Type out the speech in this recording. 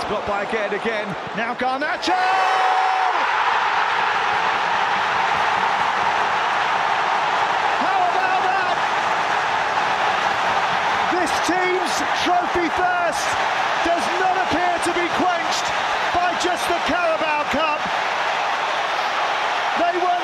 It's got by again again. Now Garnacho! How about that? This team's trophy thirst does not appear to be quenched by just the Carabao Cup. They were